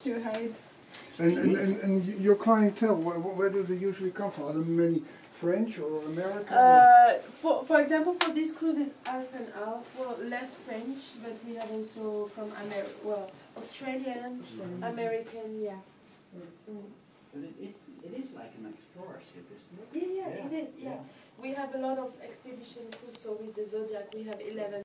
to hide. And, and, and, and your clientele, where, where do they usually come from? Are there many French or American? Uh, for, for example, for this cruise it's half and half. Well, less French, but we have also from Amer- well, Australian, mm-hmm. American, yeah. Mm-hmm. Mm. But it, it, it is like an explorer ship, isn't it? Yeah, yeah, is it? Yeah. We have a lot of expedition cruise, so with the Zodiac we have 11